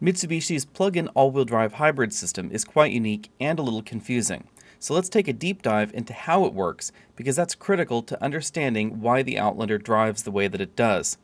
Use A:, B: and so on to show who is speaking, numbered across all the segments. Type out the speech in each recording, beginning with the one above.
A: Mitsubishi's plug-in all-wheel drive hybrid system is quite unique and a little confusing. So let's take a deep dive into how it works because that's critical to understanding why the Outlander drives the way that it does.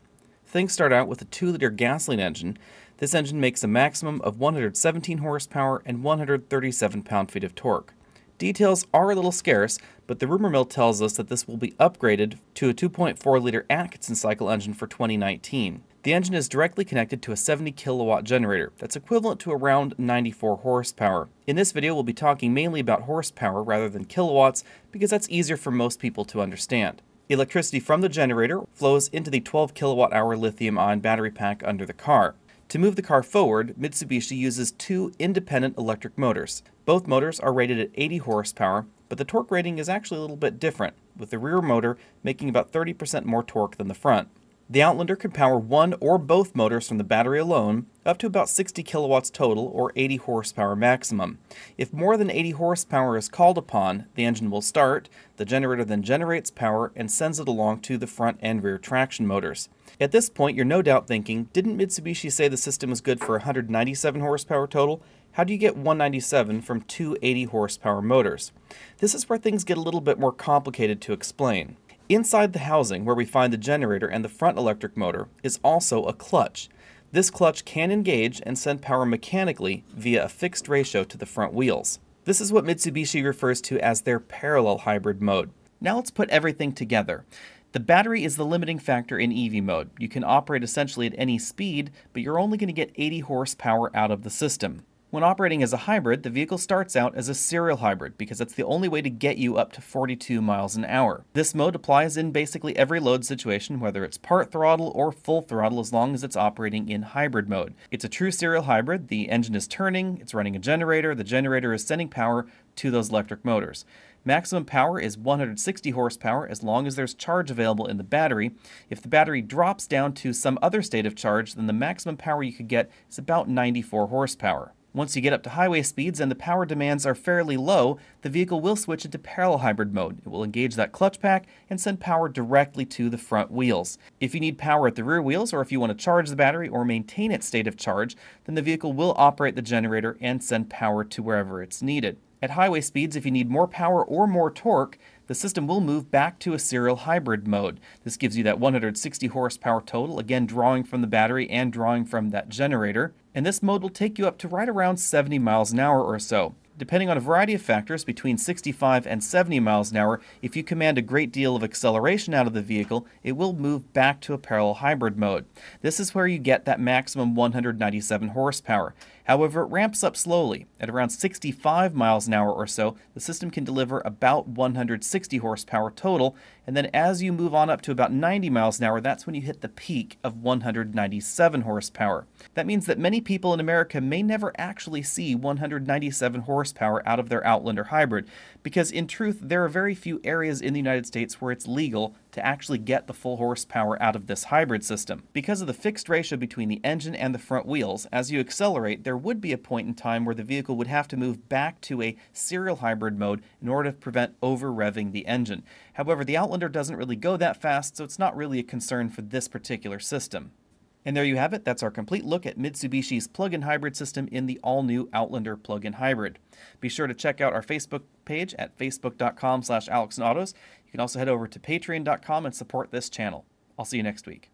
A: Things start out with a 2-liter gasoline engine. This engine makes a maximum of 117 horsepower and 137 pound-feet of torque. Details are a little scarce, but the rumor mill tells us that this will be upgraded to a 2.4-liter Atkinson cycle engine for 2019. The engine is directly connected to a 70 kilowatt generator that's equivalent to around 94 horsepower. In this video, we'll be talking mainly about horsepower rather than kilowatts because that's easier for most people to understand. Electricity from the generator flows into the 12 kilowatt hour lithium ion battery pack under the car. To move the car forward, Mitsubishi uses two independent electric motors. Both motors are rated at 80 horsepower, but the torque rating is actually a little bit different, with the rear motor making about 30% more torque than the front. The Outlander can power one or both motors from the battery alone, up to about 60 kilowatts total or 80 horsepower maximum. If more than 80 horsepower is called upon, the engine will start, the generator then generates power and sends it along to the front and rear traction motors. At this point, you're no doubt thinking, didn't Mitsubishi say the system was good for 197 horsepower total? How do you get 197 from two 80 horsepower motors? This is where things get a little bit more complicated to explain. Inside the housing, where we find the generator and the front electric motor, is also a clutch. This clutch can engage and send power mechanically via a fixed ratio to the front wheels. This is what Mitsubishi refers to as their parallel hybrid mode. Now let's put everything together. The battery is the limiting factor in EV mode. You can operate essentially at any speed, but you're only going to get 80 horsepower out of the system. When operating as a hybrid, the vehicle starts out as a serial hybrid because it's the only way to get you up to 42 miles an hour. This mode applies in basically every load situation, whether it's part throttle or full throttle as long as it's operating in hybrid mode. It's a true serial hybrid, the engine is turning, it's running a generator, the generator is sending power to those electric motors. Maximum power is 160 horsepower as long as there's charge available in the battery. If the battery drops down to some other state of charge, then the maximum power you could get is about 94 horsepower. Once you get up to highway speeds and the power demands are fairly low, the vehicle will switch into parallel hybrid mode. It will engage that clutch pack and send power directly to the front wheels. If you need power at the rear wheels or if you want to charge the battery or maintain its state of charge, then the vehicle will operate the generator and send power to wherever it's needed. At highway speeds, if you need more power or more torque, the system will move back to a serial hybrid mode. This gives you that 160 horsepower total, again drawing from the battery and drawing from that generator. And this mode will take you up to right around 70 miles an hour or so depending on a variety of factors, between 65 and 70 miles an hour, if you command a great deal of acceleration out of the vehicle, it will move back to a parallel hybrid mode. This is where you get that maximum 197 horsepower. However, it ramps up slowly. At around 65 miles an hour or so, the system can deliver about 160 horsepower total, and then as you move on up to about 90 miles an hour, that's when you hit the peak of 197 horsepower. That means that many people in America may never actually see 197 horsepower out of their Outlander hybrid, because in truth, there are very few areas in the United States where it's legal to actually get the full horsepower out of this hybrid system. Because of the fixed ratio between the engine and the front wheels, as you accelerate, there would be a point in time where the vehicle would have to move back to a serial hybrid mode in order to prevent over-revving the engine. However, the Outlander doesn't really go that fast, so it's not really a concern for this particular system. And there you have it. That's our complete look at Mitsubishi's plug-in hybrid system in the all-new Outlander plug-in hybrid. Be sure to check out our Facebook page at facebook.com slash alexonautos. You can also head over to patreon.com and support this channel. I'll see you next week.